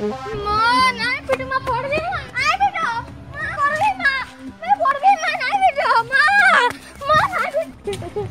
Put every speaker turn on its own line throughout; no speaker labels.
Mano, ai, perdi uma porta de mãe. Ai, perdeu. Mano, bora queimar. Meu bora queimar. Ai, perdeu. Mano, mano, ai, perdeu.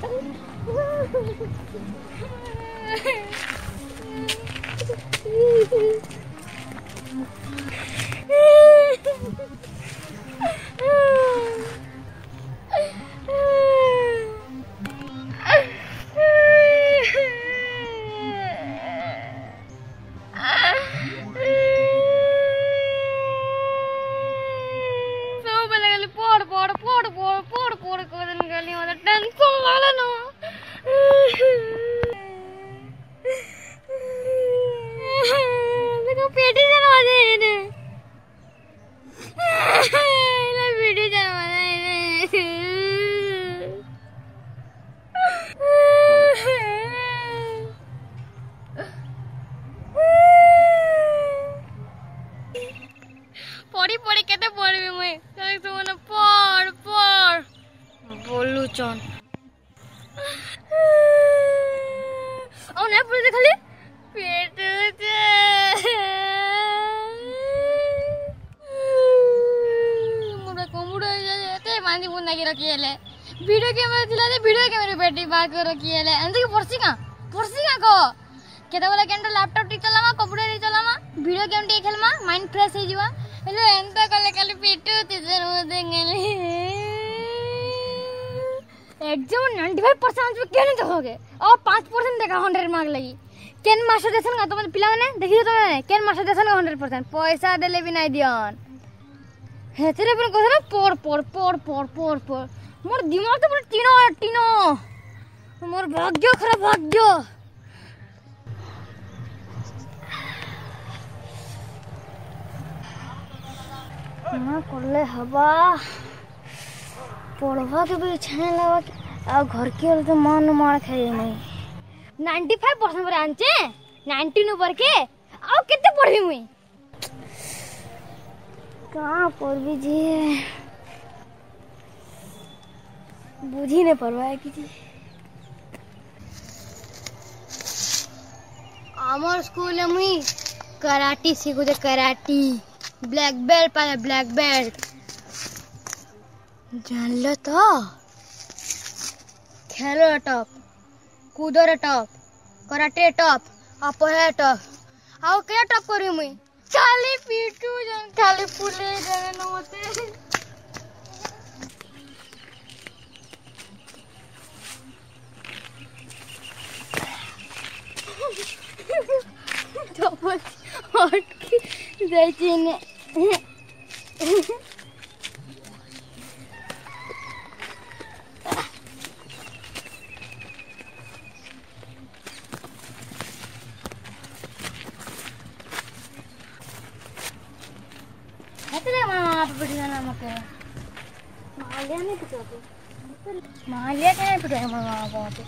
switch on. On app बोले खाली पेट मुड़ा को मुड़ा जाते मांदी बुन्ना की रखी है ले वीडियो कैमरा दिला दे वीडियो कैमरे बैठी बात करो की है ले अंदर की पर्सी का पर्सी का को केता बोला केंद्र लैपटॉप टी चलामा कंप्यूटर टी चलामा वीडियो गेम टी खेलमा माइंड फ्रेश हो जीवा हेलो एंता कले खाली पेट तेरे मुँह देंगे एग्जाम नाइन्टी फाइव परसेंट केने देखोगे और पाँच परसेंट देखा हंड्रेड मार्क लगी केन मास देसन का तुम पिला मैंने देखियो तुम मैंने केन मास देसन का हंड्रेड परसेंट पैसा देले भी नहीं दियन हेतरे पर कहना पोर पोर पोर पोर पोर पोर मोर दिमाग तो पूरा टीनो टीनो मोर भाग्य खराब भाग्य না করলে হবা পড়বা তো বিছানা লাগা आ घर के तो मन मार खाय नहीं। 95 परसेंट पर आंचे? 90 पर के? आ केते पढ़ी मुई कहाँ पढ़बी जी बुझी ने परवा की जी आमर स्कूल में मुई। कराटी सीखू जे तो कराटी। ब्लैक बेल्ट पाए ब्लैक बेल्ट। जान लो तो? खेलो टॉप कूदर टॉप कराटे टॉप आप है टॉप आओ क्या टॉप करी मुई चाली पीटू जन चाली पुले जन नमस्ते डबल हट जाई మా పిడిగా మకే మాల్యానే పిటోకు మాల్యా కాయ పిటోకు మా బాబు